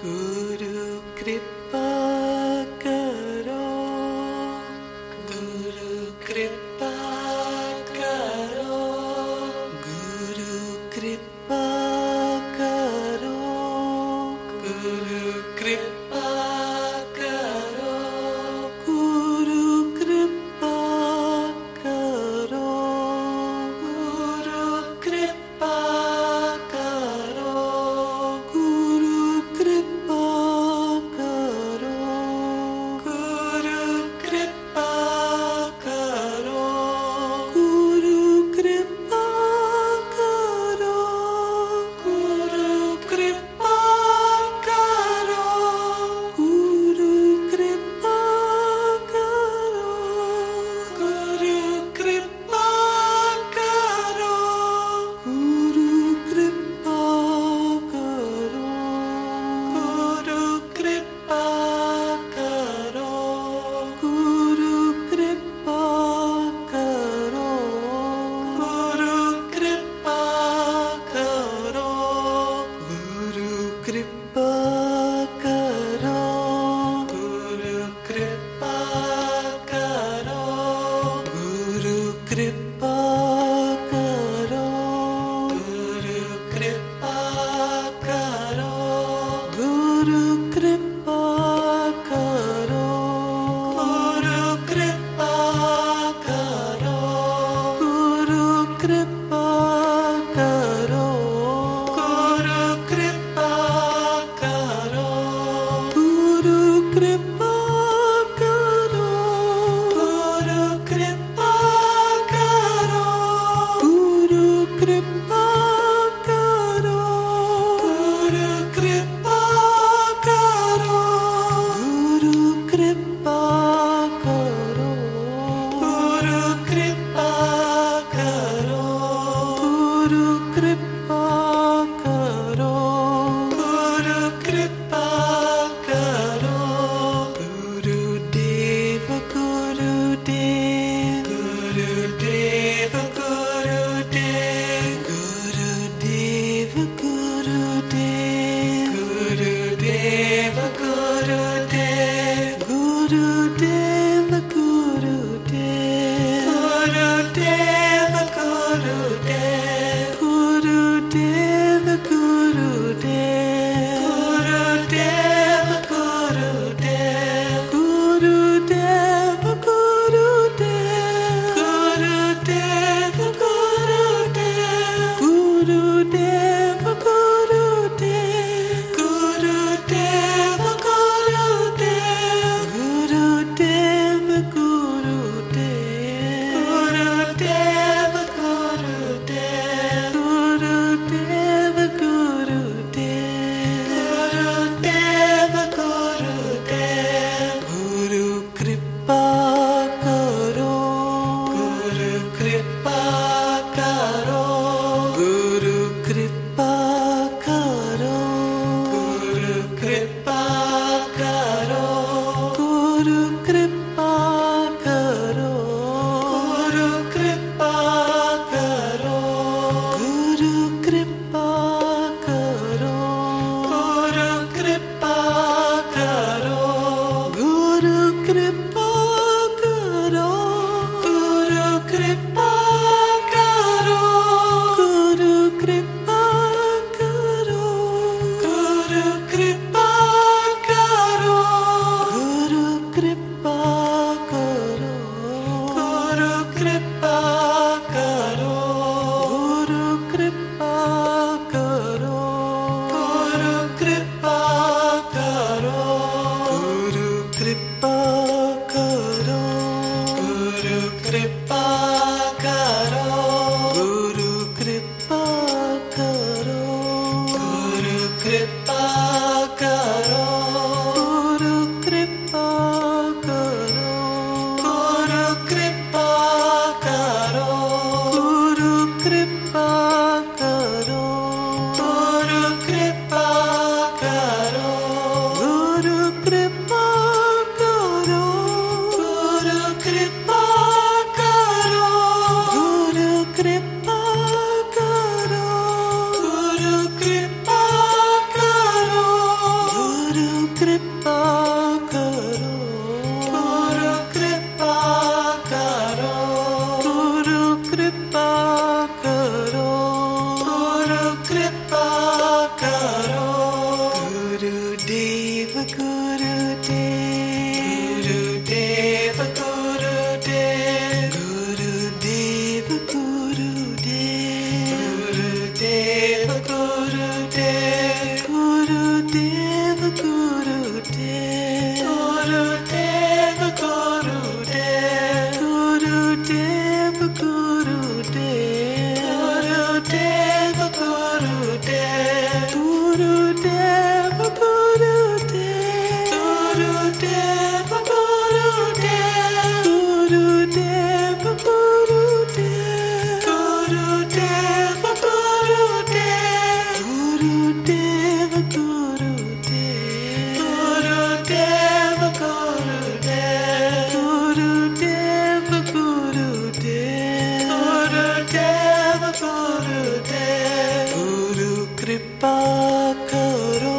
Guru Kripa day. करो